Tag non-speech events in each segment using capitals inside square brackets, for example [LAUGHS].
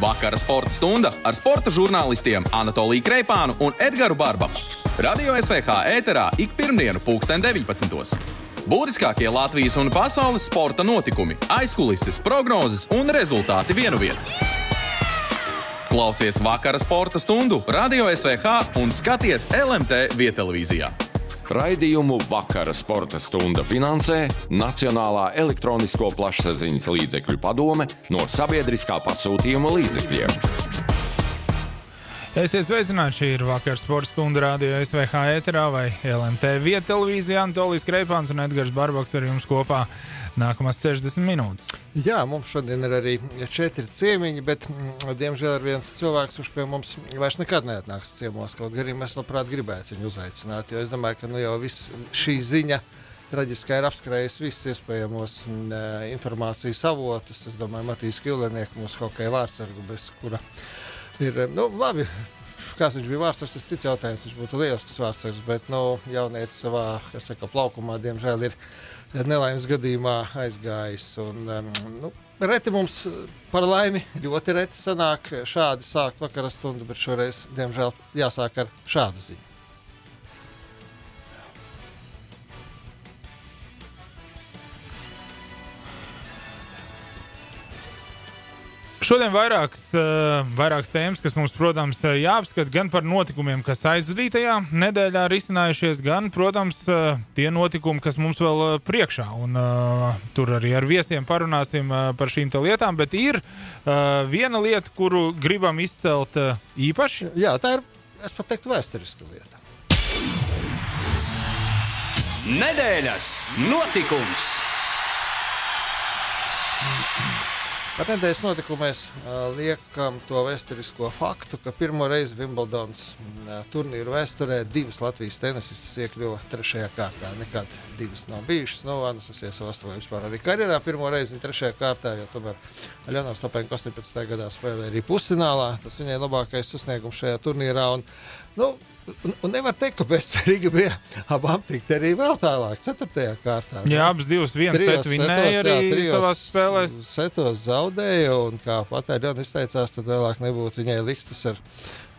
Vakara sporta stunda ar sporta žurnālistiem Anatoliju Kreipānu un Edgars Barbaku. Radio SVH ēterā ik pirmdienu, 2019. Būtiskākie Latvijas un pasaules sporta notikumi, aizkulises, prognozes un rezultāti vienu vietu. Klausies vakara sporta stundu Radio SVH un skaties LMT vietelevīzijā. Raidījumu vakara sporta stunda finansē Nacionālā elektronisko plašsaziņas līdzekļu padome no sabiedriskā pasūtījuma līdzekļiem. Esiet sveicināti, šī ir vakar sporta stunda radio SVH ēterā vai LMT vieta televīzijā. Antolijas Kreipāns un Edgars Barbaks ar jums kopā nākamās 60 minūtes. Jā, mums šodien ir arī četri ciemiņi, bet, mm, diemžēl, ir viens cilvēks, kurš pie mums vairs nekad neatnāks ciemos. Kaut arī mēs labprāt gribētu viņu uzaicināt, jo es domāju, ka nu, jau viss šī ziņa. Traģiski ir apskrējis visus iespējamos m, eh, informācijas avotus. Es domāju, Matīs Kilnieks, mūsu hokeja vārdsargu, bez kura ir eh, nu, labi. Kāds viņš bija vārdsargs, tas ir cits jautājums. Viņš būtu lielisks vārdsargs, bet nu, jaunietis savā saka, plaukumā, diemžēl, ir nelaimes gadījumā aizgājis. Un, nu, Reti mums par laimi ļoti reti sanāk šādi sākt vakara stundu, bet šoreiz, diemžēl, jāsāk ar šādu ziņu. Šodien vairākas, eh, vairākas tēmas, kas mums, protams, eh, jāapskata gan par notikumiem, kas aizvadītajā nedēļā ir izcinājušies, gan, protams, eh, tie notikumi, kas mums vēl priekšā. Un, tur arī ar viesiem parunāsim par šīm lietām, bet ir viena lieta, kuru gribam izcelt īpaši. Jā, tā ir, es pat teiktu, vēsturiska lieta. Nedēļas notikums! Par nedēļas notikumiem mēs uh, liekam to vēsturisko faktu, ka pirmo reizi Wimbledonas uh, turnīru vēsturē divas Latvijas tenisistas iekļuva trešajā kārtā. Nekad divas nav bijušas. Nu, Anastasija Savastovā vispār arī karjerā pirmo reizi viņa trešajā kārtā, jo tomēr Aļona Stapenko 18. gadā spēlēja arī pusfinālā. Tas viņai labākais sasniegums šajā turnīrā. Un, nu, Un, un nevar teikt, ka Rīga bija abām tikt arī vēl tālāk, 4. kārtā. Jā, abas divas vienas setu vinēja arī jā, savās spēlēs. Setos zaudēja, un kā patērģiona izteicās, tad vēlāk nebūtu viņai likstas ar,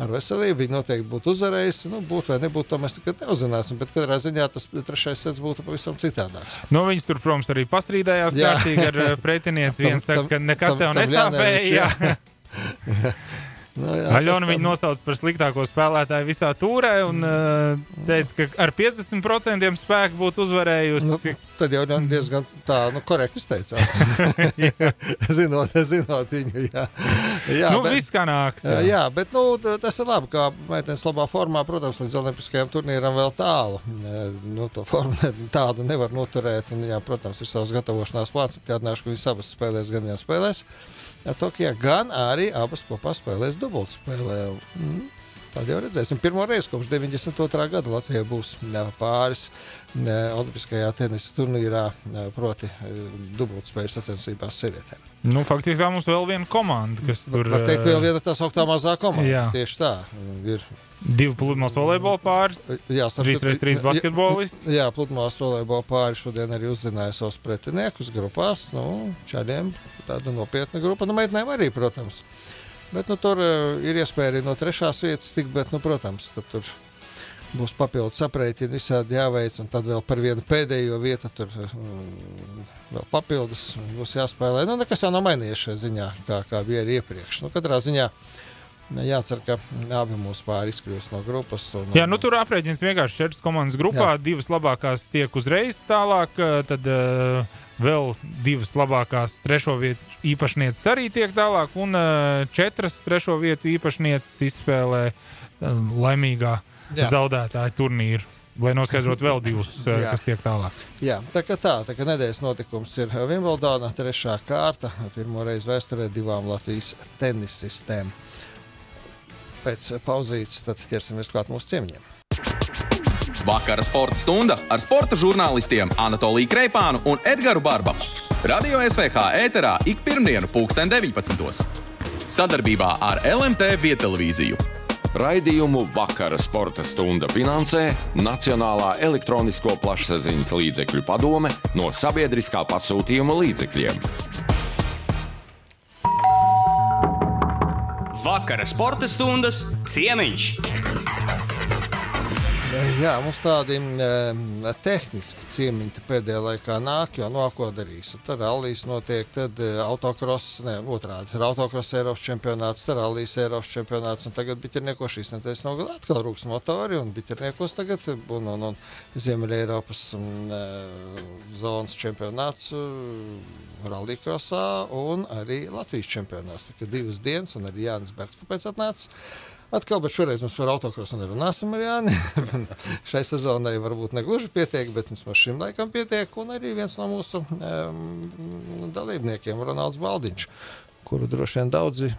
ar veselību. Viņa noteikti būtu uzvarējusi. Nu, būt vai nebūtu, to mēs nekad neuzzināsim. Bet katrā ziņā tas trešais sets būtu pavisam citādāks. Nu, viņas tur, protams, arī pastrīdējās Jā. kārtīgi ar eh, pretinieci. Viens saka, ka nekas tam- tev nesāpēja. [LAUGHS] Nu, jā, viņu tam- nosauca par sliktāko spēlētāju visā tūrē un uh, teica, ka ar 50% spēku būtu uzvarējusi. Nu, tad jau gan diezgan tā, nu, korekti izteicās. [LAUGHS] zinot, zinot viņu. Jā, jā nu, bet- viss kā nāks. Jā, jā, bet nu, tas ir labi, ka meitenes labā formā, protams, līdz Olimpiskajam turnīram vēl tālu. Nu, to formu tādu nevar noturēt. Un, jā, protams, ir savs gatavošanās plāns. Atgādināšu, ka visas abas spēlēs, gan viens spēlēs Tokijā, gan arī abas kopā spēlēs dubultspēlē. Mm. Tad jau redzēsim. Pirmo reizi kopš 92. gada Latvijai būs pāris ne, Olimpiskajā tenisa turnīrā, ne, proti, e, dubultspēļu sacensībās sievietēm. Nu, faktiski tā mums vēl viena komanda, kas tur Var teikt, vēl uh, viena tā sauktā mazā komanda. jā. Tieši tā. Ir divi pludmales volejbola pāri, Jā, starp citu, 3x3 basketbolisti. Jā, pludmales volejbola pāri šodien arī uzzināja savus pretiniekus grupās. Nu, šādiem tāda nopietna grupa. Nu, meitenēm arī, protams. Bet nu, tur uh, ir iespēja arī no trešās vietas tikt, bet, nu, protams, tur būs papildus aprēķini, visādi jāveic, un tad vēl par vienu pēdējo vietu tur um, vēl papildus būs jāspēlē. Nu, nekas jau nav mainījies šajā ziņā, kā, kā bija arī iepriekš. Nu, katrā ziņā jācer, ka abi mūsu pāri izkļūs no grupas. Un, Jā, nu tur aprēķins vienkārši četras komandas grupā. Jā. Divas labākās tiek uzreiz tālāk, eh, tad uh, vēl divas labākās trešo vietu īpašnieces arī tiek tālāk, un četras trešo vietu īpašnieces izspēlē laimīgā Jā. Zaudētāju turnīru. Lai noskaidrotu vēl divus, Jā. kas tiek tālāk. Jā, tā kā tā, tā kā nedēļas notikums ir Wimbledonā, trešā kārta, pirmo reizi vēsturē divām Latvijas tenisistēm. Pēc pauzītes tad ķersimies klāt mūsu ciemiņiem. Vakara sporta stunda ar sporta žurnālistiem Anatoliju Kreipānu un Edgars Barbaku. Radio SVH ēterā ik pirmdienu, 2019. Sadarbībā ar LMT vietelevīziju. Raidījumu vakara sporta stunda finansē Nacionālā elektronisko plašsaziņas līdzekļu padome no sabiedriskā pasūtījuma līdzekļiem. vakara sporta stundas ciemiņš. Jā, mums tādi e, tehniski ciemiņi pēdējā laikā nāk, jo no ko darīs. Tad rallijas notiek, tad e, autokross, ne otrādi, ir autokross Eiropas čempionāts, tad rallijas Eiropas čempionāts, un tagad biķernieko šīs nedēļas nogalē atkal rūks motori, un biķerniekos tagad un, un, un Ziemeļa Eiropas un, e, zonas čempionāts rallija un arī Latvijas čempionāts. Tā kā divas dienas, un arī Jānis Bergs tāpēc atnācis. Atkal, bet šoreiz mums par autokrosu nerunāsim ar Jāni. [LAUGHS] Šai sezonai varbūt ne gluži pietiek, bet mums šim laikam pietiek. Un arī viens no mūsu um, dalībniekiem, Ronalds Baldiņš, kuru droši vien daudzi,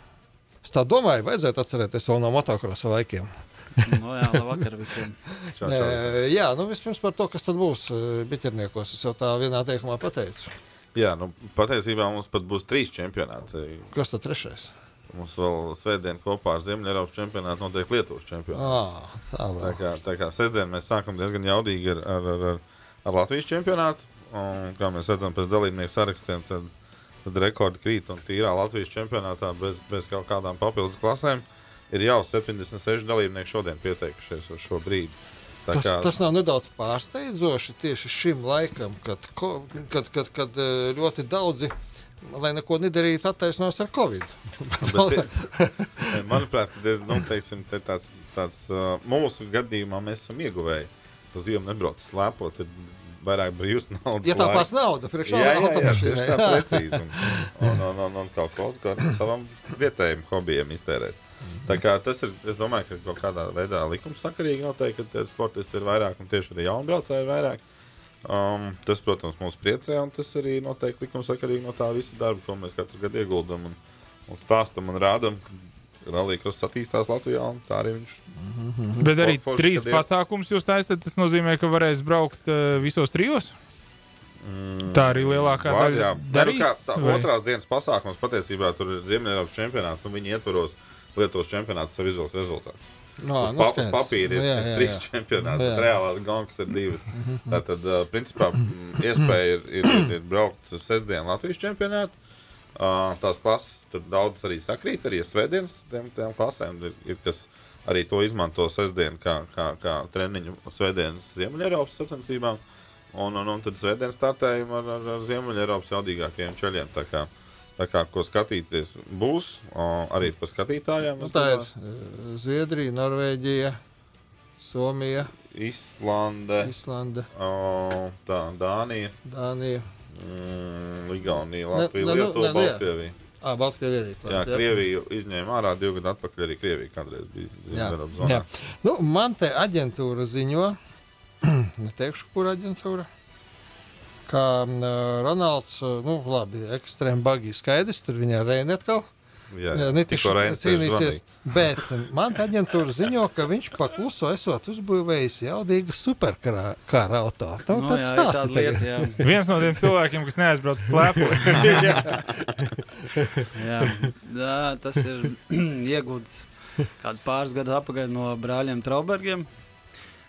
es tā domāju, vajadzētu atcerēties vēl no motokrosa laikiem. no jā, labvakar visiem. [LAUGHS] Čau, čau, jā, nu vispirms par to, kas tad būs biķerniekos. Es jau tā vienā teikumā pateicu. Jā, nu, patiesībā mums pat būs trīs čempionāti. Kas tad trešais? Mums vēl svētdien kopā ar Ziemeļ-Eiropas čempionātu notiek Lietuvas čempionāts. Ah, tā, tā, kā, tā kā sestdien mēs sākam diezgan jaudīgi ar, ar, ar, ar, ar Latvijas čempionātu. Un, kā mēs redzam pēc dalībnieku sarakstiem, tad, tad rekordi krīt un tīrā Latvijas čempionātā bez, bez kaut kādām papildus klasēm ir jau 76 dalībnieki šodien pieteikušies uz šo brīdi. Tā tas, kā... tas nav nedaudz pārsteidzoši tieši šim laikam, kad, kad, kad, kad eh, ļoti daudzi cilvēki lai neko nedarītu, attaisnos ar Covid. [LAUGHS] manuprāt, ir nu, teiksim, tāds, tāds uh, mūsu gadījumā mēs esam ieguvēji. Uz ziemu nebrauc slēpot. Vairāk brīvs naudas. Ja tā pats nauda, priekšā jā, jā, jā, tieši tā precīzi. Un, un, un, un, un kaut ko tādu savam vietējiem hobijiem iztērēt. Tā kā tas ir, es domāju, ka kaut kādā veidā likumsakarīgi noteikti, ka sportisti ir vairāk un tieši arī jaunbraucēji ir vairāk. Uh, Um, tas, protams, mūs priecē, un tas arī noteikti likumsakarīgi no tā visa darba, ko mēs katru gadu ieguldam un, un stāstam un rādam. Rallija attīstās Latvijā, un tā arī viņš. Mm -hmm. Bet arī forši, trīs pasākumus jūs taisat. Tas nozīmē, ka varēs braukt uh, visos trijos. Mm, tā arī lielākā var, daļa nu darīs, kā, tā, otrās dienas pasākums patiesībā tur ir Ziemeļvērības čempionāts, un viņi ietvaros Lietuvas čempionāts savu izvēles rezultātus. No, uz, nu, pa, uz papīra ir, nu, jā, jā, jā. trīs čempionāti, nu, bet reālās gonkas ir divas. Tātad, uh, principā, iespēja ir, ir, ir, ir braukt sestdien Latvijas čempionātu. Uh, tās klases tur daudzas arī sakrīt, arī svētdienas tiem, tiem klasēm ir, ir kas arī to izmanto sestdien kā, kā, kā treniņu svētdienas Ziemeļ-Eiropas sacensībām. Un, un, un tad svētdien startējam ar, ar, ar Ziemeļ-Eiropas jaudīgākajiem ceļiem. Tā kā, ko skatīties būs, o, arī par skatītājiem. Nu, tā ir e, Zviedrija, Norvēģija, Somija, Islande, Islande. O, tā, Dānija, Dānija. Mm, Igaunija, Latvija, ne, ne, Lietuva, ne, ne, Baltkrievija. Ah, Baltkrievija arī. Jā, jā, Krievija izņēma ārā divu gadu atpakaļ. Arī Krievija kādreiz bija Ziemeļvalsts zonā. Nu, man te aģentūra ziņo, [CLEARS THROAT] neteikšu, kur aģentūra kā Ronalds, nu, labi, ekstrēmi bagi skaidrs, tur viņa Reini atkal. Jā, jā netikšu cīnīsies. Bet man aģentūra ziņo, ka viņš pakluso esot uzbūvējis jaudīgu superkara auto. Tā nu, tad stāsti tagad. [LAUGHS] Viens no tiem cilvēkiem, kas neaizbrauc slēpot. jā. [LAUGHS] [LAUGHS] jā. jā, tas ir [CLEARS THROAT] iegūts kādu pāris gadu apagaļ no brāļiem Traubergiem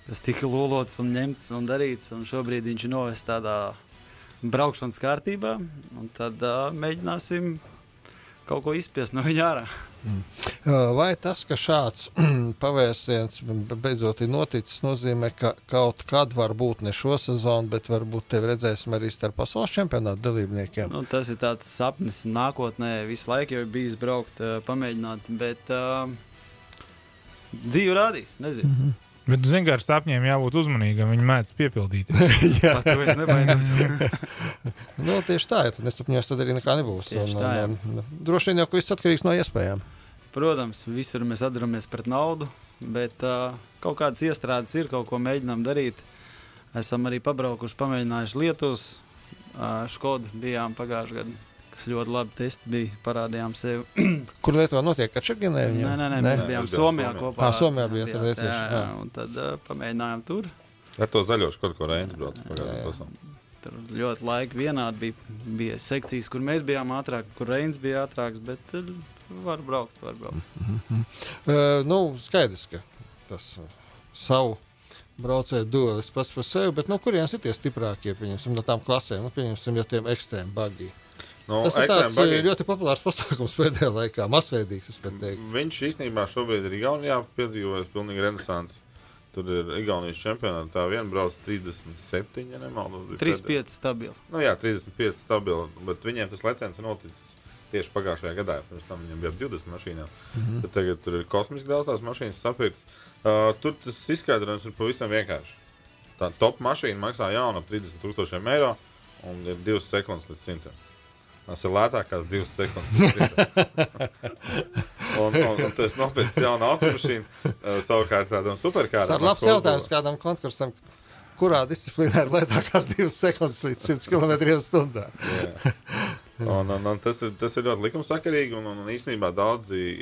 kas tika lūlots un ņemts un darīts. Un šobrīd viņš ir novests tādā braukšanas kārtībā, un tad uh, mēģināsim kaut ko izspiest no viņa ārā. Mm. Vai tas, ka šāds [CLEARS THROAT] pavērsiens beidzot ir noticis, nozīmē, ka kaut kad varbūt ne šo sezonu, bet varbūt te redzēsim arī starp pasaules čempionāta dalībniekiem? Nu, tas ir tāds sapnis nākotnē. Visu laiku jau ir bijis braukt, pamēģināt, bet uh, dzīve rādīs. Nezinu. Mm -hmm. Bet, zināmā mērā, ar sapņiem jābūt uzmanīgam. Viņi mēdz piepildīt. [LAUGHS] Jā, tas ir nebaidos. [LAUGHS] nu, tieši tā, ja tu nesapņos, tad arī nekā nebūs. Un, tā, un, un, droši vien jau viss atkarīgs no iespējām. Protams, visur mēs atduramies pret naudu, bet uh, kaut kādas iestrādes ir, kaut ko mēģinām darīt. Esam arī pabraukuši, pamēģinājuši Lietuvas uh, Škodu bijām pagājušajā gadā kas ļoti labi testi bija. Parādījām sevi. [CLEARS THROAT] Kur Lietuvā notiek kačaginē? Nē, nē, nē, mēs bijām Somijā, Somijā kopā. Ah, Somijā bija tā lietuvieši. Jā, jā, un tad uh, pamēģinājām tur. Ar to zaļo kaut ko Reinas brauc pagājušajā. Tur ļoti laiki vienādi bija, bija sekcijas, kur mēs bijām ātrāk, kur Reinas bija ātrāks, bet uh, var braukt, var braukt. Mm -hmm. uh, nu, skaidrs, ka tas uh, savu braucēju duelis pats par sevi, bet no kurienes ir tie stiprākie, pieņemsim, no tām klasēm, nu, pieņemsim, ja tiem ekstrēmi bagīgi. Nu, Tas ir tāds Bagī- eh, ļoti populārs pasākums [LAUGHS] pēdējā laikā, masveidīgs. es pat teiktu. Viņš īstenībā šobrīd ir Igaunijā piedzīvojis pilnīgi renesansi. Tur ir Igaunijas čempionāts. Tā viena brauc 37, ja nemaldos. bija pēdējā. 3-5 stabili. Nu, jā, 35 stabili, bet viņiem tas leciens ir noticis tieši pagājušajā gadā. Pirms tam viņiem bija ap 20 mašīnām. Mm -hmm. Tagad tur ir kosmiski daudz tās mašīnas sapirktas. Uh, tur tas izskaidrojums ir pavisam vienkārši. Tā top mašīna maksā jaunu ap 30 tūkstošiem eiro un ir 2 sekundes līdz 100. Tas ir lētākās divas sekundes. līdz [LAUGHS] 100. un, un, un tas nopirks jaunu automašīnu. Uh, savukārt tādam superkāram. Tas ir labs jautājums kādam konkursam, kurā disciplīnā ir lētākās divas sekundes līdz 100 km/h. Un, un, un tas, ir, tas ir ļoti likumsakarīgi. Un, un, un īstenībā daudzi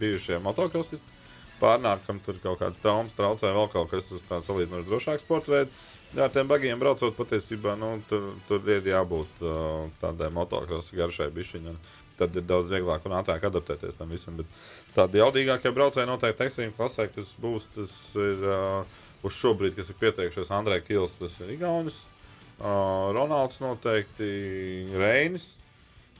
bijušie motokrosisti pārnāk, kam tur kaut kādas traumas traucē, vēl kaut kas tāds salīdzinoši drošāks sporta veids. Jā, ar tiem bagiem braucot, patiesībā nu, tur, tur ir jābūt uh, tādai motokrosa garšai bišķiņai. Tad ir daudz vieglāk un ātrāk adaptēties tam visam. Bet tādi jaudīgākie braucēji noteikti ekstrēmā klasē, kas būs, tas ir uh, uz šo brīdi, kas ir pieteikušies Andrei Kils, tas ir Igaunis. Uh, Ronalds noteikti, Reinis.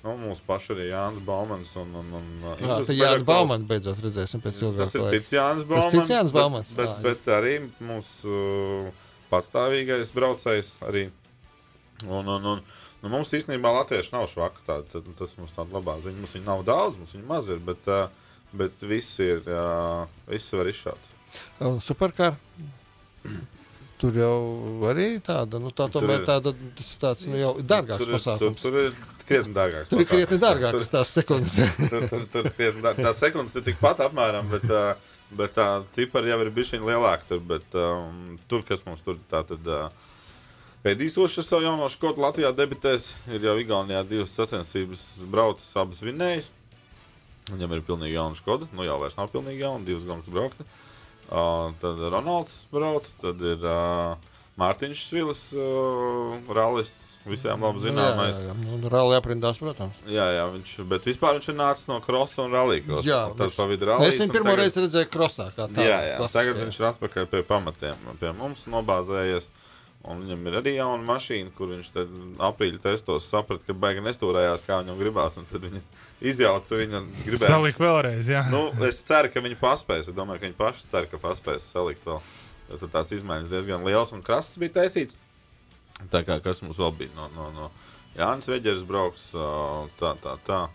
Nu, mūsu paši arī Jānis Baumans un, un, un uh, Jā, tad Jānis. Baumans beidzot redzēsim pēc ilgāka Tas ir laika. cits Jānis Baumans. cits Jānis Baumans, Bet, bet, bet arī mūsu uh, patstāvīgais braucējs arī. Un, un, un, nu, mums īstenībā latvieši nav švaka. Tā, tā, tas mums tāda labā ziņa. Mums viņi nav daudz, mums viņi maz ir, bet, uh, bet visi ir, uh, visi var izšaut. Un Superkar. Tur jau arī tāda, nu tā Tur tomēr tāda, tas ir tāds, nu jau dārgāks Tur, ir- tur, pasākums. tur ir krietni dārgāks. Tur ir pasākums. krietni dārgākas tās sekundes. [LAUGHS] tur, tur, tur krietni dār- tās sekundes ir tikpat apmēram, bet, bet tā cipari jau ir bijuši lielāki. Tur, bet, um, tur, kas mums tur tā tad. Uh, Edīsošs ar savu jauno skotu Latvijā debitēs, ir jau Igaunijā divas sacensības braucis, abas vinnējas. Viņam ir pilnīgi jauna skoda, nu jau vairs nav pilnīgi jauna, divas gumijas braukta. Uh, tad Ronalds brauc, tad ir uh, Mārtiņš Svilis, uh, rallists, visiem labi zināmais. Jā, jā, jā. Nu, Rāli aprindās, protams. Jā, jā, viņš, bet vispār viņš ir nācis no krosa un rallija. Jā, tad pa vidu Es rallijas. viņu pirmo tagad- reizi redzēju krosā. kā tādu Jā, jā. klasisku, Tagad viņš ir atpakaļ pie pamatiem. Pie mums nobāzējies. Un viņam ir arī jauna mašīna, kur viņš tad aprīļa testos saprata, ka baigi nestūrējās, kā viņam gribās. un Tad viņi izjauca viņu. un gribēja- Salikt vēlreiz, jā. Nu, es ceru, ka viņi paspēs. Es domāju, ka viņi paši cer, ka paspēs salikt vēl. Jo tad tās izmaiņas diezgan liels un krasts bija taisīts. Tā kā kas mums vēl bija no, no, no Jānis Veģers brauks, tā, tā, tā.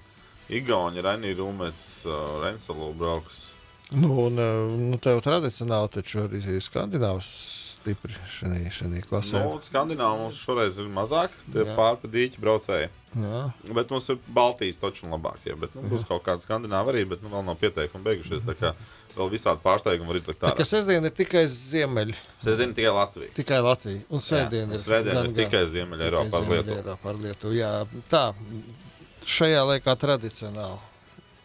Igauni, Rainī Rūmets, ā, Rensalu brauks. Nu, un, nu, tev tradicionāli taču arī skandināvs stipri šajā, klasē. Nu, Skandināvā mums šoreiz ir mazāk, tie Jā. pārpadīķi braucēji. Jā. Bet mums ir Baltijas toču labākie. Bet, nu, būs kaut kāda skandināva arī, bet nu, vēl nav pieteikumi beigušies. Tā kā vēl visādi pārsteigumi var izlikt Tā kā sestdiena ir tikai ziemeļa, Sestdien tikai Latvija. tikai Latvija. Un svētdiena ir, Svētdien ir tikai Ziemeļa Eiropā ar Lietuvu. Eiropā ar Lietuvu. Jā, tā, šajā laikā tradicionāli.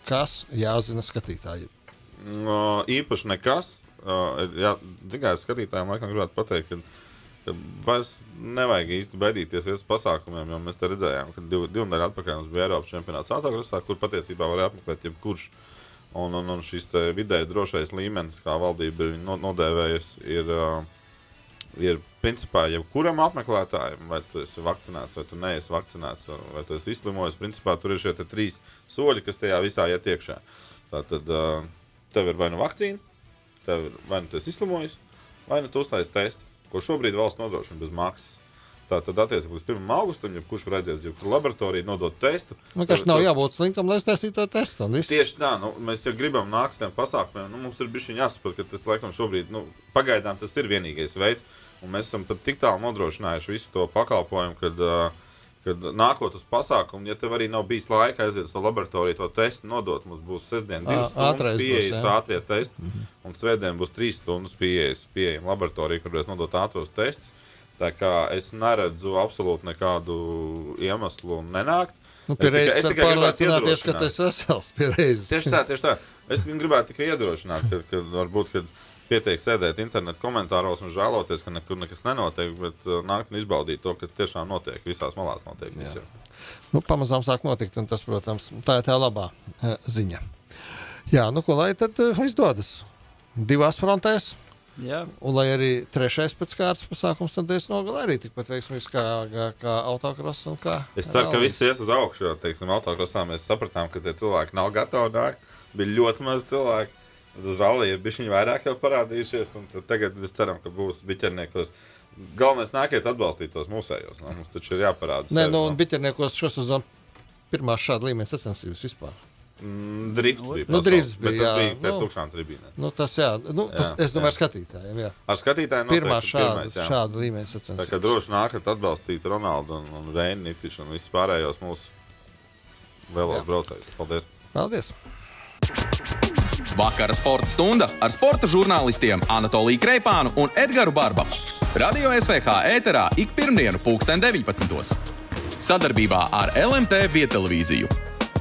Kas jāzina skatītājiem? No, īpaši nekas. Jā, tikai skatītājiem laikam gribētu pateikt, ka, vairs nevajag īsti baidīties iet uz pasākumiem, jo mēs te redzējām, ka divu, divu nedēļu atpakaļ mums bija Eiropas čempionāts autokrosā, kur patiesībā var apmeklēt jebkurš. Un, un, un šis vidēji drošais līmenis, kā valdība ir nodēvējusi, ir, ir principā jebkuram apmeklētājam, vai tu esi vakcinēts, vai tu neesi vakcinēts, vai tu esi izslimojis. Principā tur ir šie trīs soļi, kas tajā visā iet iekšā. Tātad tev ir vai nu vakcīna, tev ir vai nu esi izslimojis, vai nu tu uztaisīji testu, ko šobrīd valsts nodrošina bez maksas. Tātad, attiecībā līdz 1. augustam, ja kurš var aiziet uz laboratoriju, nodot testu. Vienkārši tev- nav jābūt slinkam, lai taisītu to testu. Tieši tā, nu, mēs jau gribam nākt uz tiem pasākumiem. Nu, mums ir bijis jāsaprot, ka tas laikam šobrīd, nu, pagaidām tas ir vienīgais veids. Un mēs esam pat tik tālu nodrošinājuši visu to pakalpojumu, kad, uh, kad nākot uz pasākumu, ja tev arī nav bijis laika aiziet uz to laboratoriju, to testu nodot, mums būs sestdien divas stundas pieejas, ātrie testi, un svētdien būs trīs stundas pieejas, pieejama laboratorija, kur varēs nodot ātros testus. Tā kā es neredzu absolūti nekādu iemeslu nenākt. Nu, var tikai gribētu pārliecināties, ka tas ir vesels. Tieši tā, tieši tā. Es gribētu tikai iedrošināt, ka, ka varbūt kad pietiek sēdēt internetu komentāros un žēloties, ka nekur nekas nenotiek, bet uh, nākt un izbaudīt to, ka tiešām notiek. Visās malās notiek. Nu, pamazām sāk notikt, un tas, protams, tā ir tā labā eh, ziņa. Jā, nu ko lai tad eh, izdodas? Divās frontēs Jā. Un lai arī trešais pēc kārtas pasākums, tad es nogalēju arī tikpat veiksmīgs kā, kā, kā autokross un kā. Es ceru, ka viss ies uz augšu, jo, teiksim, autokrosā mēs sapratām, ka tie cilvēki nav gatavi nākt. Bija ļoti maz cilvēku. Tad uz rallija bija viņi vairāk jau parādījušies, un tad tagad mēs ceram, ka būs biķerniekos. Galvenais nākiet atbalstīt tos mūsējos. No? Mums taču ir jāparāda. Nē, nu, no. un biķerniekos šosezon pirmā šāda līmeņa sacensības vispār. Mm, Drifts bija. Nu, drifts bet bija, tas jā. bija pie Nu. tukšām tribīnēm. Nu, tas, jā, nu, tas, Jā, es domāju, jā. skatītājiem. Jā. Ar skatītājiem Pirmā noteikti šāda, pirmais, jā. šāda līmeņa Tā kā sacensības. droši nākat atbalstīt Ronaldu un, un Reinu Nitišu un visus pārējos mūsu vēlos braucējus. Paldies! Paldies! Vakara sporta stunda ar sporta žurnālistiem Anatoliju Kreipānu un Edgars Barbaku. Radio SVH ēterā ik pirmdienu, 2019. Sadarbībā ar LMT Vietelevīziju.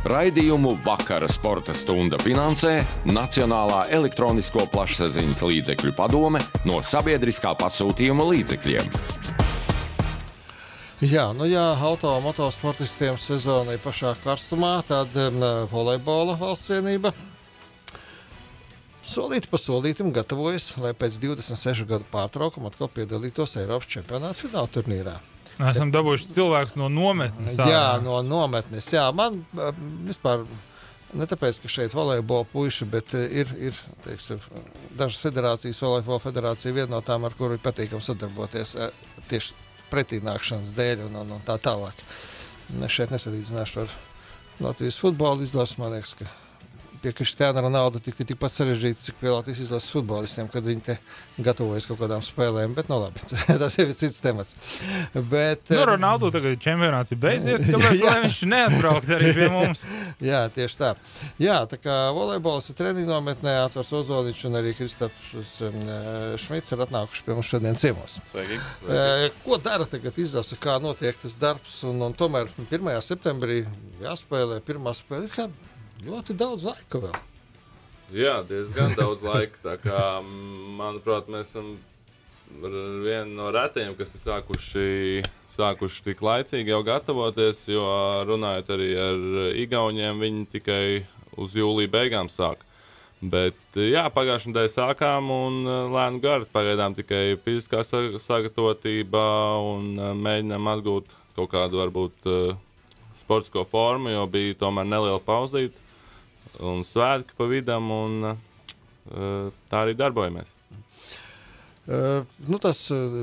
Raidījumu vakara sporta stunda finansē Nacionālā elektronisko plašsaziņas līdzekļu padome no sabiedriskā pasūtījuma līdzekļiem. Jā, nu jā, auto un motosportistiem sezona ir pašā karstumā, tad um, volejbola valsts vienība. Solīti pa solītam gatavojas, lai pēc 26 gadu pārtraukuma atkal piedalītos Eiropas čempionāta fināla turnīrā. Esam dabūjuši cilvēkus no nometnes. Jā, ārā. no nometnes. Jā, man uh, vispār ne tāpēc, ka šeit volejbola puiši, bet uh, ir, ir teiksim, dažas federācijas, volejbola federācija viena no tām, ar kuru ir patīkami sadarboties uh, tieši pretīnākšanas dēļ un, un, un tā tālāk. Es šeit nesalīdzināšu ar Latvijas futbola izlasi. Man liekas, ka pie Kristiāna Ronalda tik, tikpat sarežģīti, cik Latvijas izlases futbolistiem, kad viņi te gatavojas kaut kādām spēlēm. Bet, nu, labi, [LAUGHS] tas ir cits temats. Bet, Nu, Ronaldu tagad čempionāts ir beidzies. Lai [LAUGHS] viņš neatbrauktu arī pie mums? [LAUGHS] Jā, tieši tā. Jā, tā kā volejbols ir treniņu nometnē, Atvars Ozoliņš un arī Kristofs um, Šmits ir atnākuši pie mums šodien ciemos. Sveiki! E, Ko dara tagad izlase, kā notiek tas darbs? Un, un tomēr 1. septembrī jāspēlē pirmā spēle. Ļoti daudz laika vēl. Jā, diezgan daudz laika. Tā kā, manuprāt, mēs esam vieni no retajiem, kas ir sākuši, sākuši tik laicīgi jau gatavoties. Jo runājot arī ar Igauniem, viņi tikai uz jūlija beigām sāk. Bet, jā, pagājušajā nedēļā sākām un eh, lēnu gari. Pagaidām tikai fiziskā sa- sagatavotība un eh, mēģinām atgūt kaut kādu varbūt eh, sportisko formu, jo bija tomēr neliela pauzīte un svētki pa vidam, un uh, tā arī darbojamies. Uh, nu, tas, uh,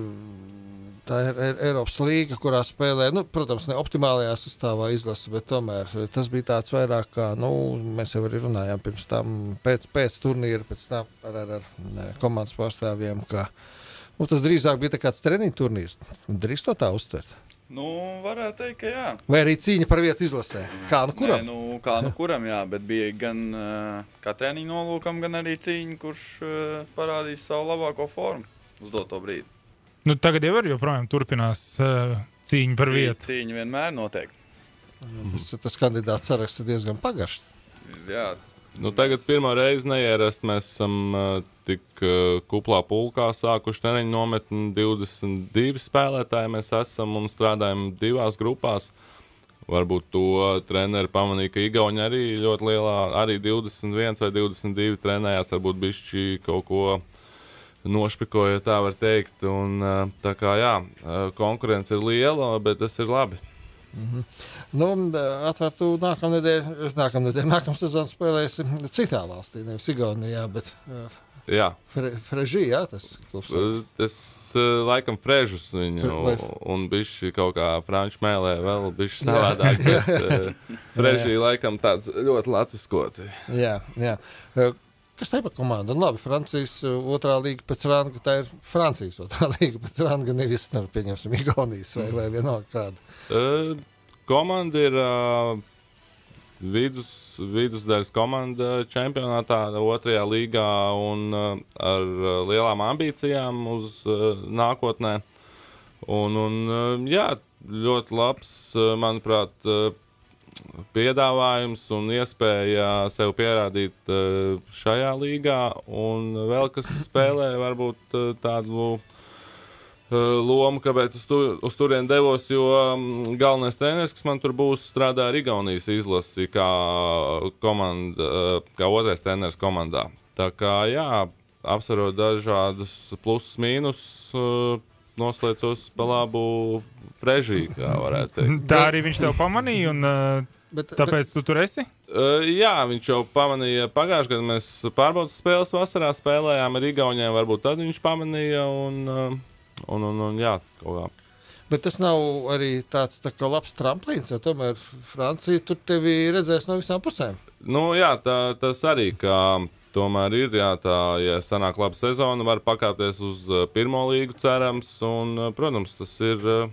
tā ir Ei- Eiropas līnija, kurā spēlē, nu, protams, ne optimālajā sastāvā izlase, bet tomēr tas bija tāds vairāk, kā nu, mēs jau arī runājām pirms tam, pēc, pēc turnīra, pēc tam ar, ar, ar komandas pārstāvjiem. Ka, nu, tas drīzāk bija tā kāds treniņu turnīrs. Drīz to tā uztvert. Nu, varētu teikt, ka jā. Vai arī cīņa par vietu izlasē? Kā nu kuram? Nē, nu, kā nu kuram, jā, bet bija gan uh, kā treniņu nolūkam, gan arī cīņa, kurš uh, parādīs savu labāko formu uz doto brīdi. Nu, tagad jau ir joprojām turpinās uh, cīņa par vietu. Cīņa vienmēr notiek. Tas, tas kandidāts saraksts ir diezgan pagaršs. Jā, Nu, tagad pirmā reize neierast, mēs esam uh, tik uh, kuplā pulkā sākuši treniņu nometni. 22 spēlētāji mēs esam un strādājam divās grupās. Varbūt to treneri pamanīja, ka Igauni arī ļoti lielā, arī 21 vai 22 trenējās, varbūt bišķi kaut ko nošpikoja, ja tā var teikt. Un, uh, tā kā jā, konkurence ir liela, bet tas ir labi. Nu, atvērtu nākamā nedēļa, nākamā sezona spēlēsim citā valstī, nevis Igaunijā, bet Jā. Fre, Frežī, jā, tas klubs. Es laikam frēžus viņu, un bišķi kaut kā franču mēlē vēl bišķi savādāk. bet, [LAUGHS] Frežī laikam tāds ļoti latviskoti. Jā, jā. Kas ir par komandu? Labi, Francijas uh, otrā līga pēc ranga, tā ir Francijas otrā [LAUGHS] līga pēc ranga, nevis, nu, pieņemsim, Igaunijas vai, vai vienalga kāda. Uh, komanda ir uh, vidus, vidusdaļas komanda čempionātā, otrajā līgā un uh, ar uh, lielām ambīcijām uz uh, nākotnē. Un, un, uh, jā, ļoti labs, uh, manuprāt, uh, piedāvājums un iespēja sev pierādīt uh, šajā līgā. Un vēl kas spēlē, varbūt uh, tādu uh, lomu, kāpēc uz, tu, uz turieni devos. Jo um, galvenais treneris, kas man tur būs, strādā ar Igaunijas izlasi, kā, komanda, kā otrais treneris komandā. Tā kā jā, apsverot dažādus plusus, mīnusus, noslēdzos pa labu Frežī, kā varētu teikt. [LAUGHS] Tā arī viņš tev pamanīja, un uh, Bet, tāpēc tu tur esi? Uh, jā, viņš jau pamanīja pagājušajā gadā. Mēs pārbaudas spēles vasarā spēlējām ar Igauniem. Varbūt tad viņš pamanīja. Un, uh, un, un, un, jā. Bet tas nav arī tāds tā kā labs tramplīns, jo tomēr Francija tur tevi redzēs no visām pusēm. Nu, jā, tā, tas arī kā, tomēr ir. Jā, tā, ja sanāk laba sezona, var pakāpties uz pirmo līgu, cerams. Un, protams, tas ir uh,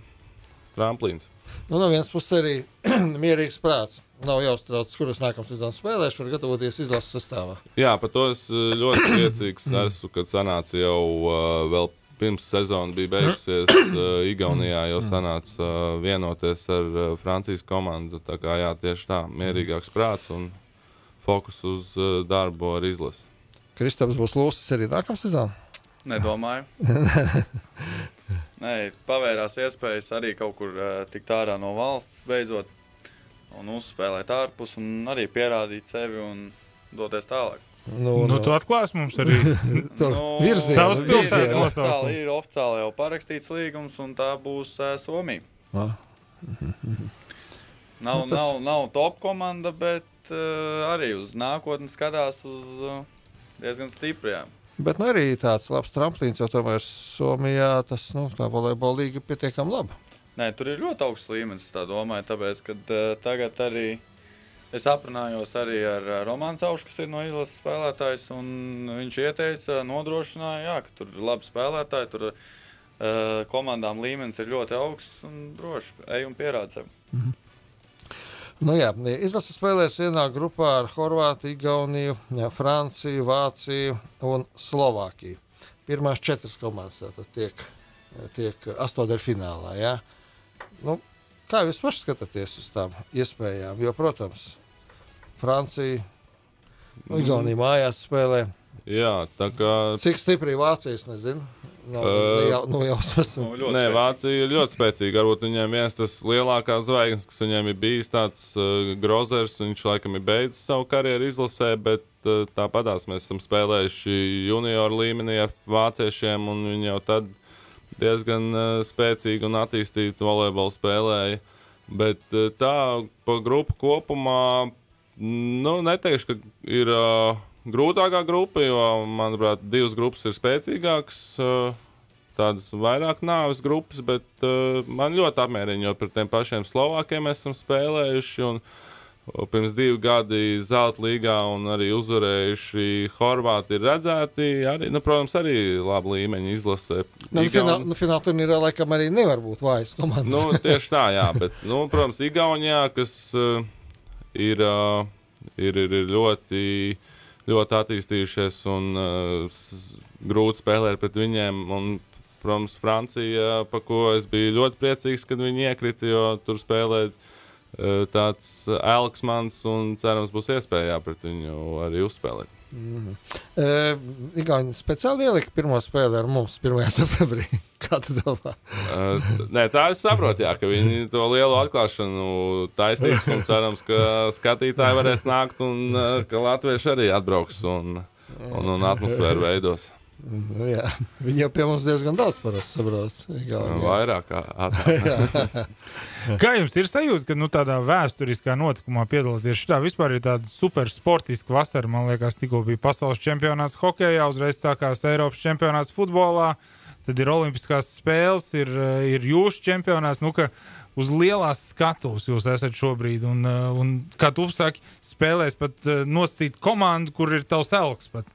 tramplīns. Nu, no vienas puses arī [CLEARS THROAT] mierīgs prāts. Nav jāuztrauc, kuras nākamās sezonas spēlēs, var gatavoties izlases sastāvā. Jā, par to es uh, ļoti priecīgs [CLEARS THROAT] esmu, kad sanāca jau uh, vēl pirms sezonas bija beigusies uh, [CLEARS THROAT] Igaunijā, jau sanāca uh, vienoties ar uh, Francijas komandu. Tā kā jā, tieši tā, mierīgāks prāts un fokus uz uh, darbu ar izlasi. Kristaps būs lūsis arī nākamā sezonā. Nedomāju. [LAUGHS] Nē, pavērās iespējas arī kaut kur uh, tikt ārā no valsts beidzot un uzspēlēt ārpus un arī pierādīt sevi un doties tālāk. Nu, Nu, tu atklāsi mums arī [LAUGHS] Nu, virzienu, savas ir pilsētas nosaukumu. ir oficiāli jau parakstīts līgums, un tā būs uh, Somija. Ah. [LAUGHS] Nav, Nu, tas- nav, nav top komanda, bet uh, arī uz nākotni skatās uz uh, diezgan stipriem. Bet nu, arī tāds labs tramplīns, jo tomēr Somijā tas nu, tā volejbola līga pietiekami laba. Nē, tur ir ļoti augsts līmenis, tā domāju, tāpēc, ka uh, tagad arī es aprunājos arī ar Romanu Zaušu, kas ir no izlases spēlētājs, un viņš ieteica, nodrošināja, jā, ka tur ir labi spēlētāji, tur uh, komandām līmenis ir ļoti augsts un droši, ej un pierādi sevi. Nu, jā, izlases spēlēs vienā grupā ar Horvātiju, Igauniju, Franciju, Vāciju un Slovākiju. Pirmās četras komandas tātad tiek, tiek astotdaļfinālā. jā. Nu, kā jūs paši skatāties uz tām iespējām? Jo, protams, Francija, Igaunija mājās spēlē. Jā, kā Cik stipri ir Vācija, es nezinu. Nav nu, jausmas. Nu, ļoti Nē, spēcīgi. Vācija ir ļoti spēcīga. Varbūt viņiem viens tas lielākās zvaigznes, kas viņiem ir bijis tāds uh, grozers, viņš laikam ir beidzis savu karjeru izlasē, bet uh, tāpatās mēs esam spēlējuši junioru līmenī ar vāciešiem, un viņi jau tad diezgan uh, spēcīgi un attīstīti volejbolu spēlēja. Bet uh, tā pa grupu kopumā, nu, neteikšu, ka ir. Uh, Grūtākā grupa, jo, manuprāt, divas grupas ir spēcīgākas. Uh, tādas vairāk nāves grupas, bet uh, man ļoti apmierina, jo par tiem pašiem Slovākiem esam spēlējuši. Un, uh, Pirms diviem gadiem Zelta līgā un arī uzvarējuši Horvāti ir redzēti. Arī, nu, protams, arī labi līmeņi izlasē. Nu, Igauni- fināla, nu, fināla turnīrā laikam arī nevar būt vājas komandas. nu, tieši tā, jā. Bet, nu, protams, Igaunijā, kas uh, ir, uh, ir, ir, ir ļoti, ļoti attīstījušies un uh, grūti spēlēt pret viņiem. Un, protams, Francija, par ko es biju ļoti priecīgs, kad viņi iekrita, jo tur spēlēja uh, tāds Elks mans un cerams būs iespēja jā, pret viņu arī uzspēlēt. E, Igauni speciāli ielika pirmo spēli ar mums 1. [LAUGHS] septembrī. Kā tu domā? Uh, nē, tā es saprotu, jā, ka viņi to lielu atklāšanu taisīs. Cerams, ka skatītāji varēs nākt un uh, ka latvieši arī atbrauks un, un, un atmosfēru veidos. Nu, jā. [LAUGHS] Viņi jau pie mums diezgan daudz parasti sabrauc. Jā. Vairāk kā atnāk. [LAUGHS] [LAUGHS] Kā jums ir sajūta, ka nu, tādā vēsturiskā notikumā piedalīties? Šitā vispār ir tāda super sportiska vasara. Man liekas, tikko bija pasaules čempionāts hokeja, uzreiz sākās Eiropas čempionāts futbolā, tad ir Olimpiskās spēles, ir, ir jūsu čempionāts. Nu, ka uz lielās skatuves jūs esat šobrīd, un, un kā tu saki, spēlēs pat eh, nosacīt komandu, kur ir tavs elks. Pat.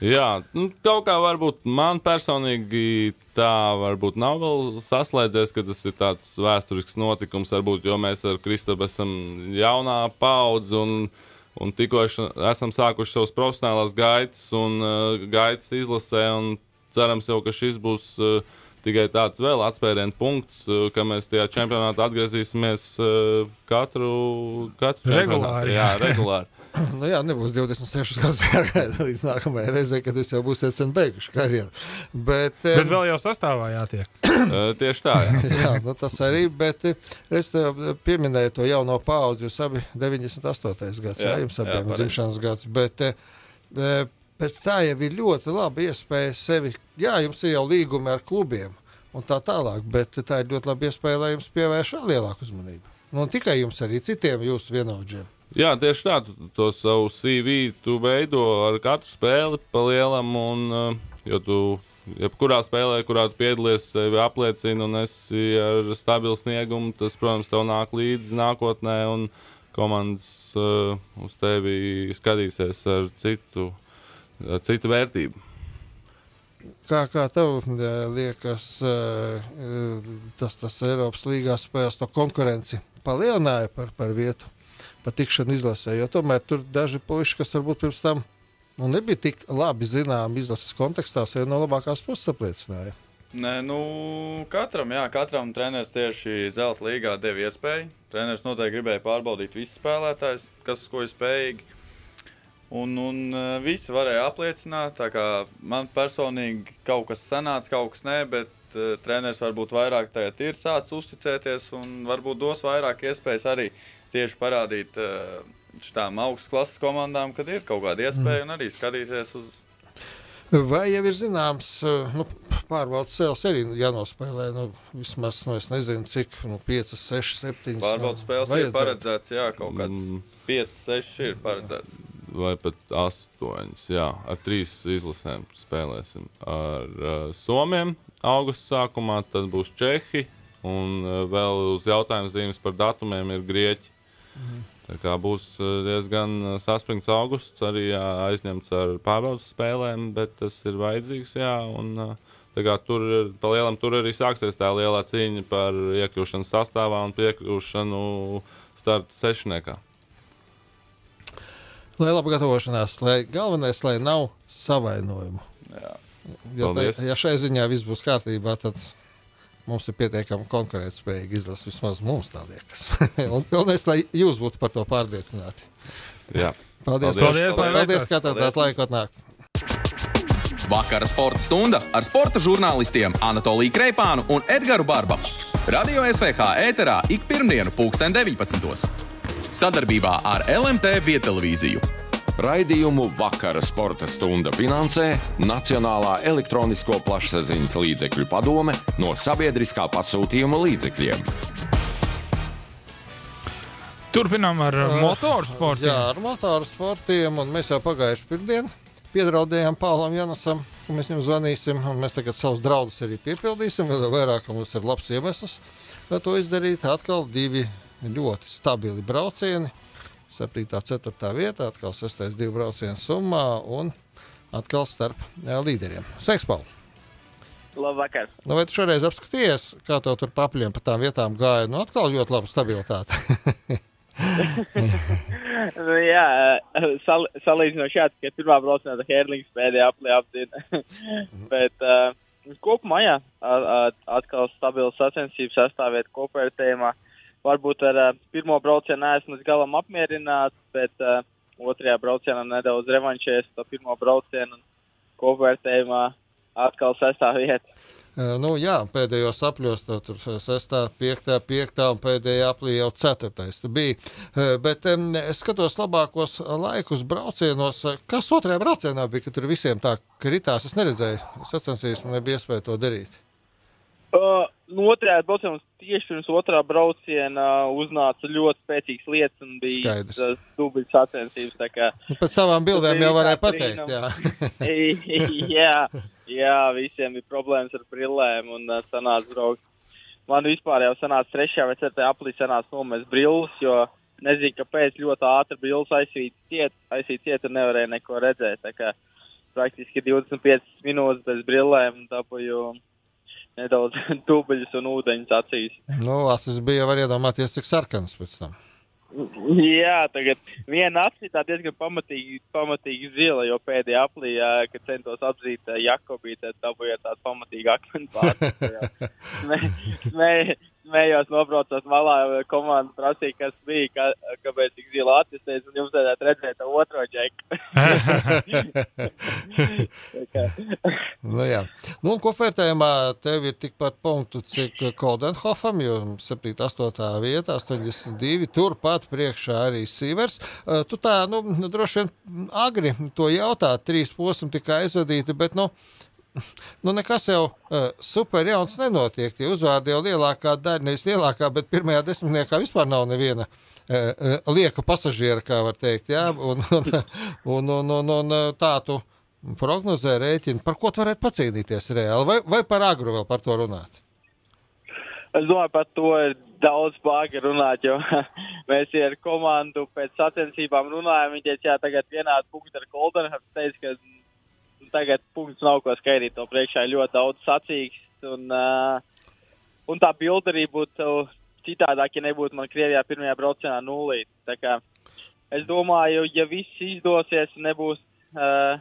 Jā, nu, kaut kā varbūt man personīgi tā varbūt nav vēl saslēdzies, ka tas ir tāds vēsturisks notikums, varbūt, jo mēs ar Kristapu esam jaunā paudze un, un tikko esam sākuši savus profesionālās gaitas un uh, gaitas izlasē un cerams jau, ka šis būs uh, tikai tāds vēl atspērienu punkts, uh, ka mēs tajā čempionātā atgriezīsimies uh, katru, katru Regulāri. čempionātu. Jā, regulāri. [LAUGHS] [COUGHS] Nu, jā, nebūs 26 [LAUGHS] gadus jāgaida līdz nākamajai reizei, kad jūs jau būsiet sen beiguši karjeru. Bet, Bet vēl jau sastāvā jātiek. [COUGHS] Uh, [COUGHS] tieši tā, jā. jā, nu, tas arī, bet es te pieminēju to jauno paudzi, jūs abi 98. gads, jā, Jā, jums jā, abiem pareizi. dzimšanas gads, bet eh, eh, Bet tā jau ir ļoti laba iespēja sevi. Jā, jums ir jau līgumi ar klubiem un tā tālāk, bet tā ir ļoti laba iespēja, lai jums pievērš vēl lielāku uzmanību. Nu, un tikai jums, arī citiem jūsu vienaudžiem. Jā, tieši tā, tu, to savu CV tu veido ar katru spēli pa lielam, un, uh, jo tu jebkurā spēlē, kurā tu piedalies, sevi apliecini un esi ar stabilu sniegumu, tas, protams, tev nāk līdzi nākotnē, un komandas uh, uz tevi skatīsies ar citu, ar citu vērtību. Kā, kā tev liekas, tas, tas Eiropas līgās spēles to konkurenci palielināja par, par vietu, par tikšanu izlasē, jo tomēr tur daži puiši, kas varbūt pirms tam nu, nebija tik labi zināmi izlases kontekstā, sevi no labākās puses apliecināja. Nē, nu, katram, jā, katram treneris tieši Zelta līgā deva iespēju. Treneris noteikti gribēja pārbaudīt visus spēlētājus, kas uz ko ir spējīgi. Un, un eh, visi varēja apliecināt, ka man personīgi kaut kas sanāca, kaut kas nē, bet uh, treneris varbūt vairāk tagad ir sācis uzticēties un varbūt dos vairāk iespējas arī tieši parādīt uh, šādām augstas klases komandām, kad ir kaut kāda iespēja mm. un arī skatīties uz. Vai jau ir zināms, nu, pārbaudas spēles arī jānospēlē. Nu, vismaz, nu, es nezinu, cik, nu, 5, 6, 7. Pārbaudas spēles vajadzētu. ir paredzēts, jā, kaut kāds mm. 5, 6 ir paredzēts vai pat astoņas. Jā, ar trīs izlasēm spēlēsim. Ar uh, Somiem augusta sākumā, tad būs Čehi, un uh, vēl uz jautājumu zīmes par datumiem ir Grieķi. Mhm. Tā kā būs uh, diezgan uh, saspringts augusts, arī jā, aizņemts ar pārbaudas spēlēm, bet tas ir vajadzīgs. Jā, un, uh, tur, pa lielam, tur arī sāksies tā lielā cīņa par iekļūšanu sastāvā un piekļūšanu starta sešniekā lai laba gatavošanās, lai galvenais, lai nav savainojumu. Jā. Ja, tā, ja šai ziņā viss būs kārtībā, tad mums ir pietiekami konkurētspējīgi izlase. Vismaz mums tā liekas. [LAUGHS] un galvenais, lai jūs būtu par to pārliecināti. Jā. Paldies, paldies, paldies, paldies ka atradāt laiku atnākt. Vakara sporta stunda ar sporta žurnālistiem Anatoliju Kreipānu un Edgars Barbaku. Radio SVH ēterā ik pirmdienu, 2019 sadarbībā ar LMT Vietelevīziju. Raidījumu vakara sporta stunda finansē Nacionālā elektronisko plašsaziņas līdzekļu padome no sabiedriskā pasūtījuma līdzekļiem. Turpinām ar uh, motorsportiem. Jā, ar motorsportiem. Mēs jau pagājušajā pirmdienā piedraudējām Pāvlam Janasam, ka mēs viņam zvanīsim. Mēs tagad savus draudus arī piepildīsim. Vēl vairāk mums ir labs iemesls, lai to izdarītu. Atkal divi ļoti stabili braucieni. 7. un 4. vietā, atkal 6. divu braucienu summā un atkal starp līderiem. Sveiks, Paul! Labvakar! Nu, vai tu šoreiz apskaties, kā tev tur papļiem pa tām vietām gāja? Nu, atkal ļoti laba stabilitāte. [LAUGHS] nu, jā, sal, salīdzinot šādi, ka pirmā braucienā Herlings pēdējā aplī apdzina. Bet uh, kopumā, jā, atkal stabils sacensības sastāvēt kopvērtējumā. Uh, varbūt ar uh, pirmo braucienu neesmu līdz galam apmierināts, bet uh, otrajā braucienā nedaudz revanšēs to pirmo braucienu un kopvērtējumā atkal sestā vieta. Nu, jā, pēdējos apļos tur 6, 5, 5 un pēdējā aplī jau 4. Tu biji. Bet um, es skatos labākos laikus braucienos. Kas otrajā braucienā bija, kad tur visiem tā kritās? Es neredzēju, sacensības man nebija iespēja to darīt. Uh, otrajā braucienā, tieši pirms otrā brauciena, uznāca ļoti spēcīgas lietas un bija uh, dubļu sacensības. Kā, nu, pēc savām bildēm jau varēja pateikt. Jā. [LAUGHS] jā, jā, visiem ir problēmas ar brillēm un uh, sanāca braukt. Man vispār jau sanāca trešajā vai ceturtajā aplī sanāca nomest brilles, jo nezinu, kāpēc ļoti ātri brilles aizsīt ciet, aizsīt ciet un nevarēja neko redzēt. Tā kā praktiski 25 minūtes bez brillēm dabūju nedaudz [LAUGHS] dubļus un ūdeņus acīs. Nu, acis bija, var iedomāties, cik sarkanas pēc tam. Jā, tagad viena acis tā diezgan pamatīgi, pamatīgi zila, jo pēdējā aplī, jā, kad centos atzīt Jakobī, tad dabūja tādu pamatīgu [LAUGHS] akmeni pār. [LAUGHS] Smējos, nobraucot malā, komanda prasīja, kas bija, ka, kāpēc tik zila acis, un jums vajadzētu redzēt otro džeku. [LAUGHS] Nu, jā. nu, un kopvērtējumā tev ir tikpat punktu, cik Koldenhofam, jo 7, 8 vietā, 82, turpat priekšā arī Sīvers. Tu tā, nu, droši vien agri to jautā, trīs posmi tika aizvadīti, bet, nu, [LAUGHS] Nu, nekas jau uh, super jauns nenotiek. Tie uzvārdi jau lielākā daļa, nevis lielākā, bet pirmajā desmitniekā vispār nav neviena uh, lieka pasažiera, kā var teikt. Jā? Un, un, un, un, un, un tā tu prognozē, rēķina, par ko tu varētu pacīnīties reāli, vai, vai par agru vēl par to runāt? Es domāju, par to ir daudz pāri runāt, jo [LAUGHS] mēs ar komandu pēc sacensībām runājam. Viņi teica, jā, tagad vienādi punkti ar Goldenu. Es teicu, ka tagad punkts nav ko skaidrīt. To priekšā ir ļoti daudz sacīks. Un, uh, un tā bilde arī būtu citādāk, ja nebūtu man Krievijā pirmajā braucienā nulīt. Es domāju, ja viss izdosies, nebūs. Uh,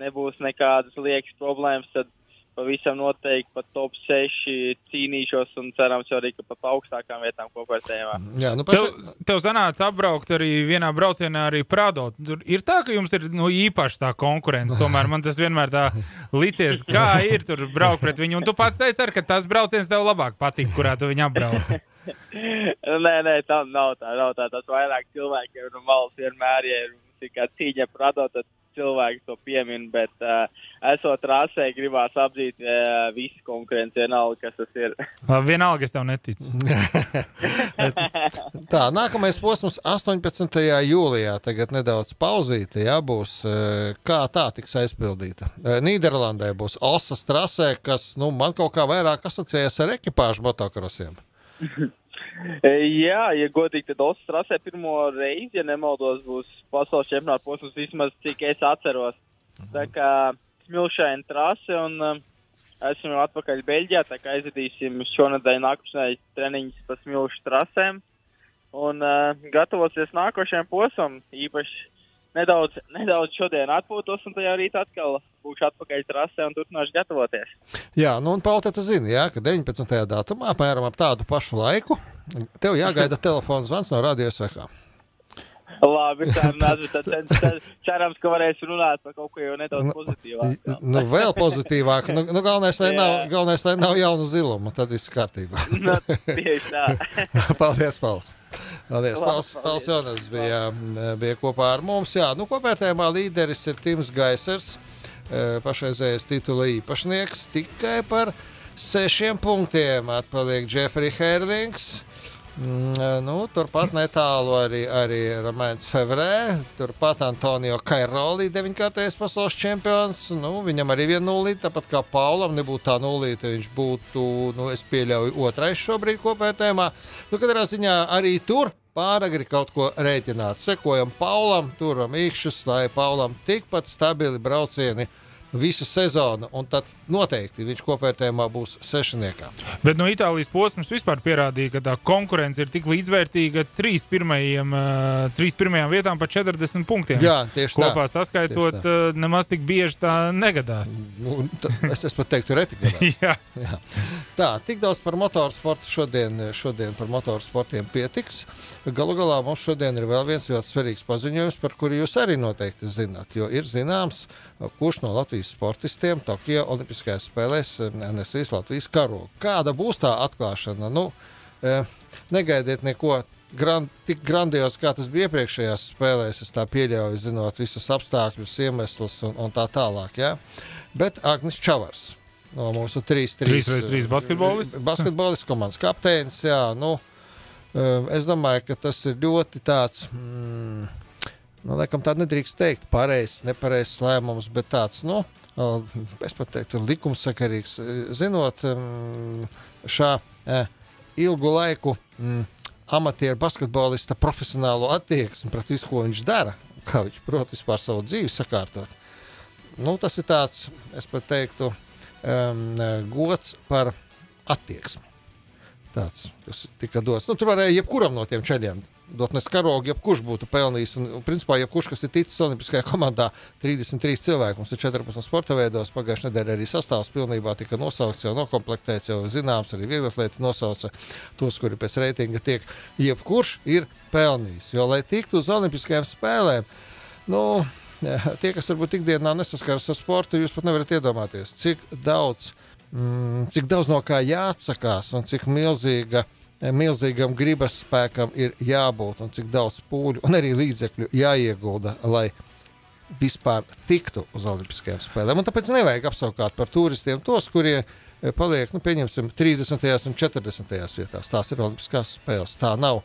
nebūs nekādas liekas problēmas, tad pavisam noteikti pat top 6 cīnīšos un cerams arī, pat augstākām vietām kopvērtējumā. Jā, nu paši... tev, tev sanāca apbraukt arī vienā braucienā arī Prado. Tur ir tā, ka jums ir nu, īpaši tā konkurence. Tomēr man tas vienmēr tā licies, kā ir tur braukt pret viņu. Un tu pats teici, ar, ka tas brauciens tev labāk patīk, kurā tu viņu apbrauc. [LAUGHS] nē, nē, tā nav tā, nav tā. Tas vairāk cilvēkiem no malas vienmēr, ja ir kā cīņa Prado, tad cilvēki to piemin, bet uh, esot trasē, gribās apdzīt uh, visu konkurenci, vienalga, kas tas ir. [LAUGHS] vienalga, es tev neticu. [LAUGHS] Tā, nākamais posms 18. jūlijā, tagad nedaudz pauzīta, jā, būs, kā tā tiks aizpildīta. Nīderlandē būs Osas trasē, kas, nu, man kaut kā vairāk asociējas ar ekipāžu motokrosiem. [LAUGHS] [LAUGHS] Jā, ja godīgi, tad Osas trasē pirmo reizi, ja nemaldos, būs pasaules čempionāta posms vismaz, cik es atceros. Tā kā smilšaina trase un uh, esam jau atpakaļ Beļģijā, tā kā aizvedīsim šonadēļ nākamajai treniņus pa smilšu trasēm un uh, gatavosies nākošajam posmam, īpaši nedaudz, nedaudz šodien atpūtos, un tajā rītā atkal būšu atpakaļ trasē un turpināšu gatavoties. Jā, nu un Pauli, tu zini, jā, ka 19. datumā, apmēram ap tādu pašu laiku, Tev jāgaida [LAUGHS] telefons zvans no radios vekā. Labi, [LAUGHS] tad cerams, ka varēs runāt par kaut ko jau nedaudz nu, pozitīvāku. Nu, vēl pozitīvāk. Nu, nu, galvenais, lai nav, galvenais, lai nav jaunu zilumu, tad viss kārtībā. [LAUGHS] nu, tieši tā. [LAUGHS] paldies, Pauls. Paldies, Pauls, Pauls Jonas bija, bija kopā ar mums. Jā, nu, kopērtējumā līderis ir Tims Gaisers, eh, pašreizējais titula īpašnieks, tikai par sešiem punktiem atpaliek Jeffrey Herlings. Mm, nu, turpat netālu arī, arī Romanis Fevrē, turpat Antonio Kairoli, deviņkārtais pasaules čempions. Nu, viņam arī viena nulīte, tāpat kā Paulam, nebūtu tā nulīte, viņš būtu, nu, es pieļauju, otrais šobrīd kopējumā. Nu, katrā ziņā arī tur pāragri kaut ko rēķināt. Sekojam Paulam, turam īkšķus, lai Paulam tikpat stabili braucieni visu sezonu, un tad noteikti viņš kopvērtējumā būs sešniekā. Bet no Itālijas posms vispār pierādīja, ka tā konkurence ir tik līdzvērtīga trīs, pirmajiem, uh, trīs pirmajām vietām pa 40 punktiem. Jā, tieši Kopā tā. Kopā saskaitot, tā. Uh, nemaz tik bieži tā negadās. Nu, es, es pat teiktu, reti gadās. [LAUGHS] Jā. Jā. Tā, tik daudz par motorsportu šodien, šodien par motorsportiem pietiks. Galu galā mums šodien ir vēl viens ļoti svarīgs paziņojums, par kuru jūs arī noteikti zināt, jo ir zināms, kurš no Latvijas sportistiem Tokio Olimpiskajās spēlēs eh, nesīs Latvijas karogu. Kāda būs tā atklāšana? Nu, eh, negaidiet neko grand, tik grandios, kā tas bija iepriekšējās spēlēs. Es tā pieļauju, zinot visus apstākļus, iemeslus un, un tā tālāk. Ja? Bet Agnēs Čavars no mūsu 3-3 basketbolists. Basketbolists komandas kapteinis. Jā, nu, eh, es domāju, ka tas ir ļoti tāds. Mm, nu, laikam tā nedrīkst teikt, pareizs, nepareizs lēmums, bet tāds, nu, es pat teiktu, likumsakarīgs. Zinot šā ilgu laiku amatieru basketbolista profesionālo attieksmi pret visu, ko viņš dara, kā viņš prot vispār savu dzīvi sakārtot. Nu, tas ir tāds, es pat teiktu, um, gods par attieksmi. Tāds, kas tika dots. Nu, tur varēja jebkuram no tiem ceļiem dot nes karogu, jebkurš būtu pelnījis. Un, principā, jebkurš, kas ir ticis Olimpiskajā [LAUGHS] komandā, 33 cilvēki, mums ir 14 sporta veidos. Pagājušajā nedēļā arī sastāvs pilnībā tika nosaukts, jau nokomplektēts, jau zināms, arī vieglatlēti nosauca tos, kuri pēc reitinga tiek. Jebkurš ir pelnījis, jo, lai tiktu uz Olimpiskajām spēlēm, nu, [LAUGHS] tie, kas varbūt ikdienā nesaskaras ar sportu, jūs pat nevarat iedomāties, cik daudz, mm, cik daudz no kā jāatsakās un cik milzīga. Milzīgam gribas spēkam ir jābūt, un cik daudz pūļu un arī līdzekļu jāiegulda, lai vispār tiktu uz Olimpiskajām spēlēm. Un tāpēc nevajag apsaukāt par turistiem tos, kuriem eh, paliek, nu, pieņemsim, 30. un 40. vietās. Tās ir Olimpiskās spēles. Tā nav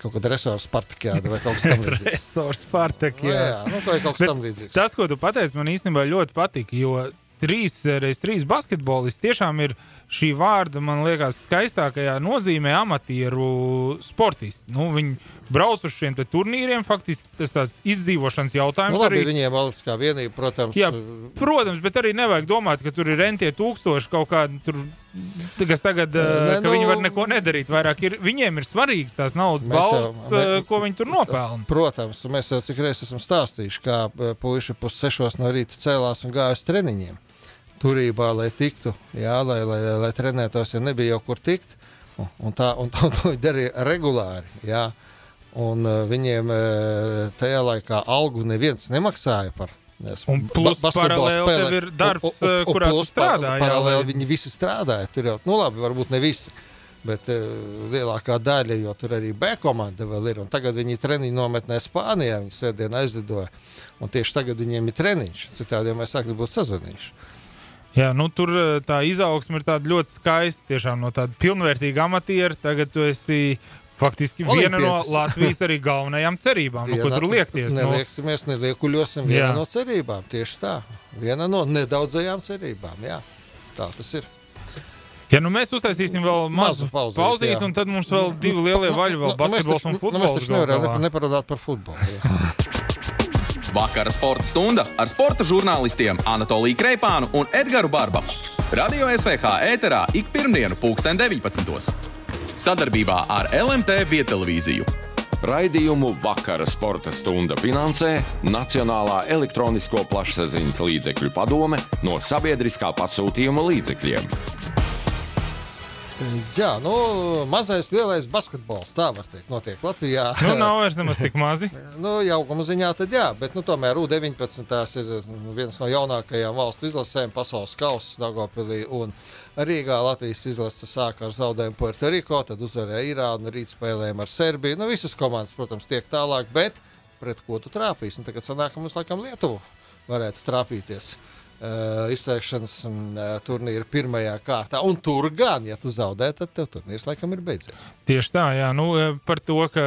kaut kāda resursa Spartakijāda vai kaut kas tamlīdzīgs. [LAUGHS] resursa Spartakijāda. Jā, jā, nu, tā ir kaut kas tamlīdzīgs. Tas, ko tu pateici, man īstenībā ļoti patika, jo trīs reizes trīs basketbolisti tiešām ir šī vārda, man liekas, skaistākajā nozīmē amatieru sportisti. Nu, viņi brauc uz šiem turnīriem, faktiski tas tāds izdzīvošanas jautājums. Nu, labi, arī. viņiem Olimpiskā vienība, protams. Jā, protams, bet arī nevajag domāt, ka tur ir rentie tūkstoši kaut kādi tur. Kas tagad, ne, nu, viņi var neko nedarīt. Vairāk ir, viņiem ir svarīgs tās naudas balss, ko viņi tur nopelna. Protams, mēs jau cik reizes esam stāstījuši, kā puiši pus sešos no rīta cēlās un gāja uz treniņiem turībā, lai tiktu, jā, lai, lai, lai, lai trenētos, ja nebija jau kur tikt. Un, un tā, un tā, un to viņi darīja regulāri. Jā. Un uh, viņiem uh, tajā laikā algu neviens nemaksāja par. Un plus paralēli tev ir darbs, un, un, un, kurā tu strādā. Jā, paralēli lai... viņi visi strādāja. Tur jau, nu labi, varbūt ne visi. Bet uh, lielākā daļa, jo tur arī B komanda vēl ir. Tagad viņi treniņu nometnē Spānijā. Viņi svētdien aizlidoja. Un tieši tagad viņiem ir treniņš. Citādi jau mēs sāktu būt sazvanījuši. Jā, nu, tur tā izaugsme ir ļoti skaista. Tiešām no tāda pilnvērtīga amatiera. Tagad tu esi faktiski viena no Latvijas arī galvenajām cerībām. Nu, ko tur liekties? Nelieksimies, no... neliekuļosim. Viena jā. no cerībām. Tieši tā. Viena no nedaudzajām cerībām. Jā. Tā tas ir. Ja nu mēs uztaisīsim vēl mazu pauzīt, pauzīt un tad mums vēl divi lielie vaļi, vēl nu, basketbols un futbols. Nu, mēs taču nevaram neparunāt par futbolu. [LAUGHS] Vakara sporta stunda ar sporta žurnālistiem Anatoliju Kreipānu un Edgars Barbaku. Radio SVH ēterā ik pirmdienu, 2019. Sadarbībā ar LMT Vietelevīziju. Raidījumu Vakara sporta stunda finansē Nacionālā elektronisko plašsaziņas līdzekļu padome no sabiedriskā pasūtījuma līdzekļiem. Jā, nu, mazais, lielais basketbols, tā var teikt, notiek Latvijā. Nu, nav vairs nemaz tik mazi. [LAUGHS] nu, jaukuma ziņā tad jā, bet nu, tomēr U-19 ir viens no jaunākajām valstu izlasēm pasaules kausas Dagopilī. Un Rīgā Latvijas izlase sāka ar zaudējumu Puertoriko, tad uzvarēja Irānu, rīt spēlējumu ar Serbiju. Nu, visas komandas, protams, tiek tālāk, bet pret ko tu trāpīsi? Nu, tagad sanāk, ka mums laikam Lietuvu varētu trāpīties. Uh, izslēgšanas uh, turnīra pirmajā kārtā. Un tur gan, ja tu zaudē, tad tev turnīrs laikam ir beidzies. Tieši tā, jā. Nu, par to, ka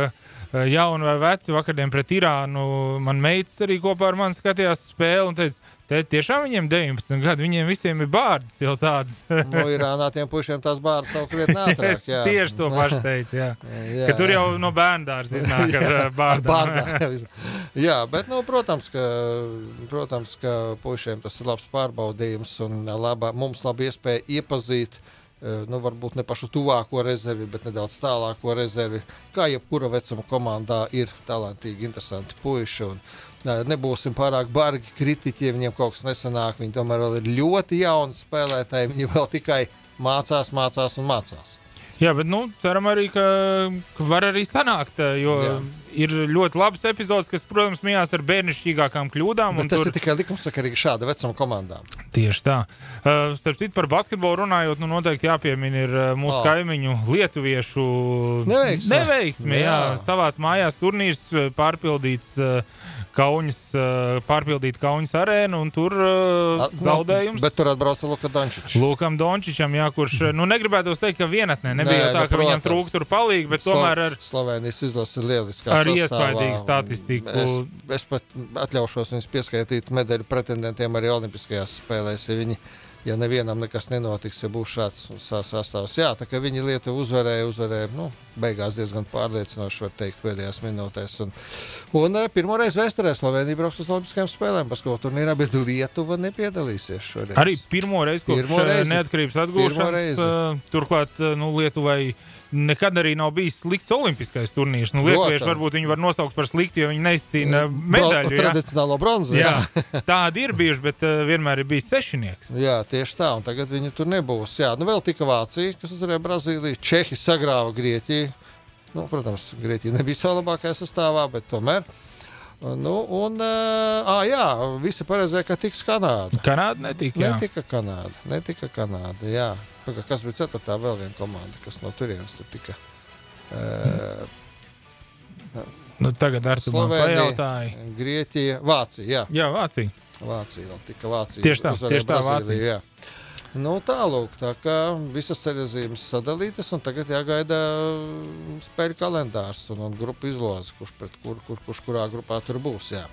jauni vai veci vakardien pret Irānu, man meitas arī kopā ar mani skatījās spēli un teica, Te tiešām viņiem 19 gadi, viņiem visiem ir bārdas jau tādas. [LAUGHS] no Irānā tiem pušiem tās bārdas savu krietni [LAUGHS] ātrāk. es tieši to pašu teicu, jā. [LAUGHS] jā. Ka tur jau no bērndārs iznāk ar bārdām. jā, bet, nu, protams, ka, protams, ka pušiem tas ir labs pārbaudījums un labā, mums labi iespēja iepazīt nu, varbūt ne pašu tuvāko rezervi, bet nedaudz tālāko rezervi. Kā jebkura vecuma komandā ir talantīgi, interesanti puiši. Un, nebūsim pārāk bargi kritiķi, ja viņiem kaut kas nesanāk. Viņi tomēr vēl ir ļoti jauni spēlētāji. Viņi vēl tikai mācās, mācās un mācās. Jā, bet nu, ceram arī, ka, ka var arī sanākt. Jo Jā. Ir ļoti labs epizodes, kas, protams, mijās ar bērnišķīgākām kļūdām. Tas tur... ir tikai likumsakarīgi šāda vecuma komandām. Tieši tā. Uh, starp citu, par basketbolu runājot, nu noteikti jāpiemina ir mūsu oh. kaimiņu lietuviešu neveiksme. neveiksme jā. Jā, savās mājās turnīrs pārpildīts. Uh, Kaunis, uh, pārpildīt Kaunas arēnu, un tur uh, zaudējums. Bet tur atbrauca Lukam Dončičam. Lukam Dončičam, jā, kurš, nu, negribētu teikt, ka vienatnē nebija Nē, tā, ka viņam trūkst tur palīgi, bet tomēr ar Slovenijas izlasi lieliskā ar iespaidīgu statistiku. Es, es pat atļaušos viņus pieskaitīt medaļu pretendentiem arī Olimpiskajās spēlēs, ja viņi ja nevienam nekas nenotiks, ja būs šāds sastāvs. Jā, tā kā viņi Lietuvu uzvarēja, uzvarēja, nu, beigās diezgan pārliecinoši, var teikt, pēdējās minūtēs. Un, un eh, pirmo reizi vēsturē Slovenija brauks uz Olimpiskajām spēlēm, pasko turnīrā, bet [LAUGHS] Lietuva nepiedalīsies šoreiz. Arī pirmo reizi kopš pirmo eh, reizi. neatkarības atgūšanas, uh, turklāt, nu, Lietuvai nekad arī nav bijis slikts olimpiskais turnīrs. Nu, Lietuvieši varbūt viņi var nosaukt par sliktu, jo viņi neizcīna medaļu. Bro, tradicionālo bronzu. Jā. jā. [LAUGHS] Tādi ir bijuši, bet uh, vienmēr ir bijis sešinieks. Jā, tieši tā, un tagad viņi tur nebūs. Jā, nu vēl tika Vācija, kas uzvarēja Brazīliju, Čehi sagrāva Grieķiju. Nu, protams, Grieķija nebija savā labākajā sastāvā, bet tomēr. Nu, un, uh, jā, visi paredzēja, ka tiks Kanāda. Kanāda netika. Jā. Netika Kanāda. Netika Kanāda jā. Paga, kas bija ceturtā vēl viena komanda, kas no turienes tur tika? Uh, nu, tagad ar to pajautāju. Grieķija, Vācija. Jā, jā Vācija. Vācija vēl tika Vācija. Tieši tā, tieši tā Vācija. Jā. Nu, tālāk, tā kā visas ceļojumas sadalītas, un tagad jāgaida mm, spēļu kalendārs un, un grupu izloze, kurš, kur, kur, kurš kurā grupā tur būs. Jā.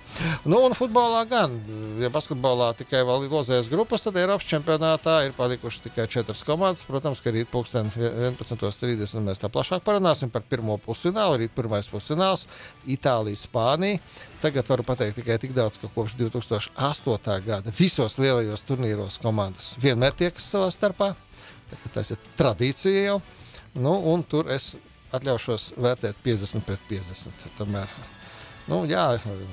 Nu, un futbolā gan, ja basketbolā tikai vēl ir lozējas grupas, tad Eiropas čempionātā ir palikušas tikai četras komandas. Protams, ka rīt pulksten 11.30 mēs tā plašāk parunāsim par pirmo pusfinālu. Rīt pirmais pusfināls - Itālija, Spānija. Tagad varu pateikt tikai tik daudz, ka kopš 2008. gada visos lielajos turnīros komandas vienmēr tiekas savā starpā. Tas ir tradīcija jau. Nu, tur es atļaušos vērtēt 50 pret 50. Tomēr Nu, jā,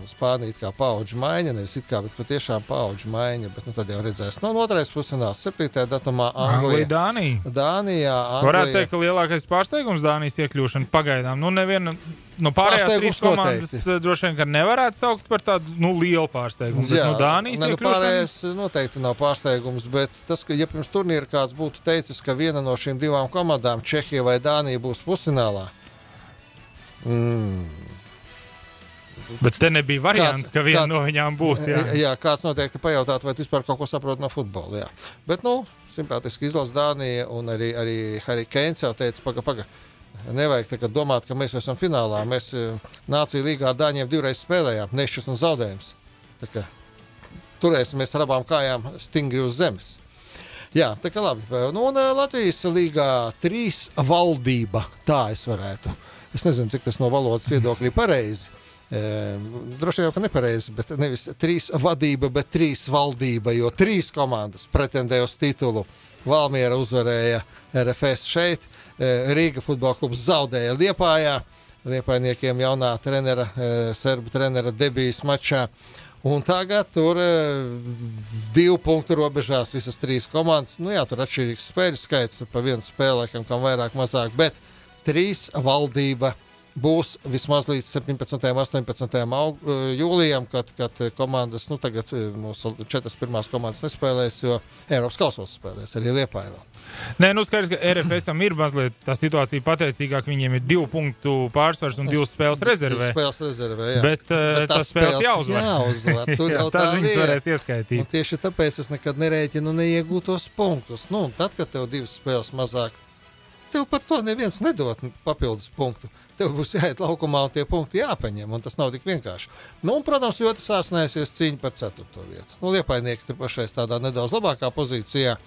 Spānija kā paudžu maiņa, nevis it kā, bet patiešām paudžu maiņa. Bet, nu, tad jau redzēs, no nu, otrais pusfināls, 7. datumā Anglija. Dānija. Dānijā. Anglija. Varētu teikt, ka lielākais pārsteigums Dānijas iekļūšana pagaidām. Nu, neviena no pārējās trīs komandas noteikti. Eh, droši vien nevarētu saukt par tādu nu, lielu pārsteigumu. Jā, bet, nu, Dānijas ne, nu, pārējais noteikti nav pārsteigums, bet tas, ka ja pirms turnīra kāds būtu teicis, ka viena no šīm divām komandām, Čehija vai Dānija, būs pusfinālā. Mm. Bet te nebija variants, kāds, ka viena no viņām būs. Jā. jā, kāds noteikti pajautāt, vai tu vispār kaut ko saproti no futbola. Jā. Bet, nu, simpātiski izlasa Dānija un arī, arī Harry Keins jau teica, paga, paga. Nevajag domāt, ka mēs esam finālā. Mēs eh, Nāciju līgā ar Dāņiem divreiz spēlējām, nešķis un zaudējums. Turēsimies ar abām kājām stingri uz zemes. Jā, tā kā labi. Nu, un eh, Latvijas līgā trīs valdība, tā es varētu. Es nezinu, cik tas no valodas viedokļa ir pareizi. Droši vien, ka nepareizi, bet nevis trīs vadība, bet trīs valdība, jo trīs komandas pretendēja uz titulu. Valmiera uzvarēja RFS šeit, Rīga futbola klubs zaudēja Liepājā. Liepainiekiem jaunā trenera, serbu trenera debijas mačā. Un tagad tur divu punktu robežās visas trīs komandas. Nu, jā, tur atšķirīgs spēļu skaits, pa vienu spēlē, kam vairāk, mazāk, bet trīs valdība būs vismaz līdz 17. un 18. Aug, eh, jūlijam, kad, kad komandas, nu tagad eh, mūsu četras pirmās komandas nespēlēs, jo Eiropas kausos spēlēs arī Liepājā. Nē, nu skaidrs, ka RFSam ir mazliet tā situācija pateicīgāka. Viņiem ir divu punktu pārsvars un divas spēles rezervē. Spēles rezervē jā. Bet, bet tas spēles, spēles jāuzvar. jāuzvar. [LAUGHS] Tur jau tā viņas varēs ieskaitīt. Un tieši tāpēc es nekad nerēķinu neiegūtos punktus. Nu, tad, kad tev divas spēles mazāk, tev par to neviens nedod papildus punktu. Tev būs jāiet laukumā un tie punkti jāpaņem, tas nav tik vienkārši. Nu, un, protams, ļoti sāsnēsies cīņa par ceturto vietu. Nu, Liepainieki tur pašais tādā nedaudz labākā pozīcijā.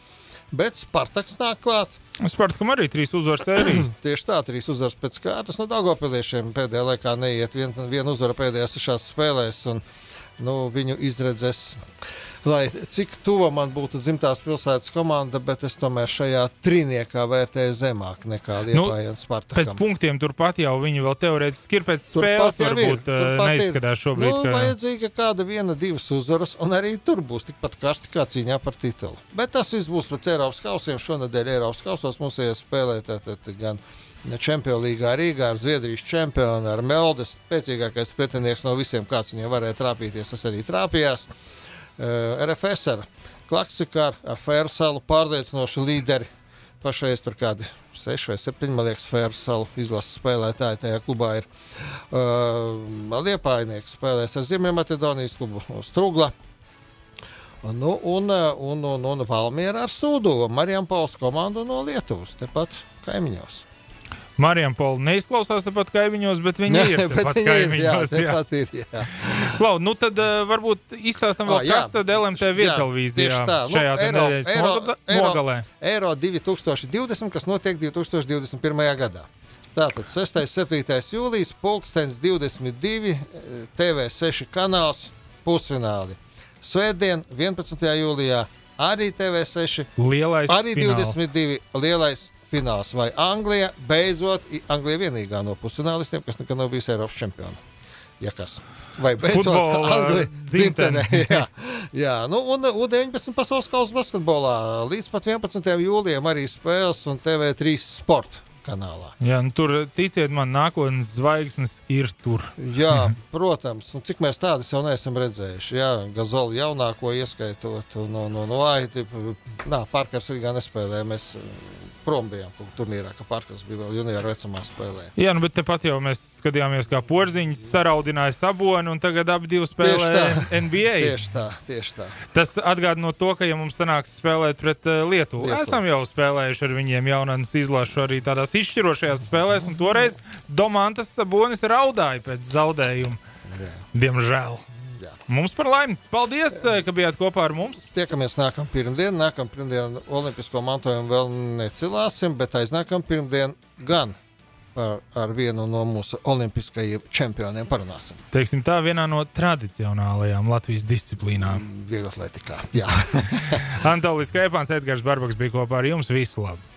Bet Spartaks nāk klāt. Spartakam arī trīs uzvaras sērijas. [CLEARS THROAT] Tieši tā, trīs uzvaras pēc kārtas. No nu, Dāngopiliešiem pēdējā laikā neiet viena vien uzvara pēdējās sešās spēlēs. Un, nu, viņu izredzes lai cik tuva man būtu dzimtās pilsētas komanda, bet es tomēr šajā trīniekā vērtēju zemāk nekā Lietuvas nu, Spartakam. Pēc punktiem turpat jau viņi vēl teorētiski ir pēc spēles, varbūt eh, neizskatās šobrīd. Nu, ka... vajadzīga kāda viena, divas uzvaras, un arī tur būs tikpat karsti kā cīņā par titulu. Bet tas viss būs pēc Eiropas kausiem. Šonadēļ Eiropas kausos mums iespēlē tātad gan. Čempionu līgā Rīgā ar Zviedrijas čempionu, ar Meldes. Spēcīgākais pretinieks no visiem, kāds viņam varēja trāpīties, tas arī trāpījās. Uh, RFS ar Klaksiku, ar, ar Fēru salu pārliecinoši līderi. Pašreiz tur kādi 6 vai 7, man liekas, Fēru salu izlases spēlētāji tajā klubā ir. Uh, Liepainieks spēlēs ar Ziemeļmaķedonijas klubu Strugla. Nu, un, eh, un, un, un Valmiera ar Sūdu, Marijam Pauls komandu no Lietuvas, tepat kaimiņos. Marijam Pola neizklausās tepat kaimiņos, bet viņi ir tepat kaimiņos. Jā, tepat ir, jā. Klau, nu tad uh, varbūt izstāstam vēl, oh, kas tad LMT vietelvīzijā šajā nu, eiro, eiro, nogalē. Eiro 2020, kas notiek 2021. gadā. Tātad 6. un 7. jūlijas, pulkstenis 22, TV6 kanāls, pusfināli. Svētdien, 11. jūlijā, arī TV6. Lielais arī fināls. 22. lielais fināls. Vai Anglija beidzot, Anglija vienīgā no pusfinālistiem, kas nekad nav bijusi Eiropas čempiona. Ja kas. Vai beidzot Anglija dzimtenē. [LAUGHS] jā, jā. Nu, un U19 pasaules kausa basketbolā līdz pat 11. jūlijam arī spēles un TV3 sporta kanālā. Jā, nu, tur, ticiet man, nākotnes zvaigznes ir tur. Jā, protams, un cik mēs tādas jau neesam redzējuši. Jā, Gazoli jaunāko ieskaitot, no, no, no Aiti. Nā, Parkers Rīgā nespēlēja. Mēs prom bijām turnīrā, ka Parkers bija vēl junioru vecumā spēlē. Jā, nu, bet tepat jau mēs skatījāmies, kā porziņš saraudināja saboni, un tagad abi divi spēlē NBA. Tieši tā, tieši tā. Tas atgādina to, ka, ja mums sanāks spēlēt pret uh, Lietuvu, Lietuvu, esam jau spēlējuši ar viņiem jaunatnes izlašu arī tādās izšķirošajās spēlēs, un toreiz Domantas Sabonis raudāja pēc zaudējuma. Jā. Diemžēl. Mums par laimi. Paldies, Jā. ka bijāt kopā ar mums. Tiekamies nākamā pirmdiena. Nākamā pirmdiena Olimpisko mantojumu vēl necilāsim, bet aiznākamā pirmdiena gan par, ar vienu no mūsu olimpiskajiem čempioniem parunāsim. Teiksim tā, vienā no tradicionālajām Latvijas disciplīnām. Vieglatlētikā, jā. [LAUGHS] Antolis Krēpāns, Edgars Barbaks bija kopā ar jums. Visu labu!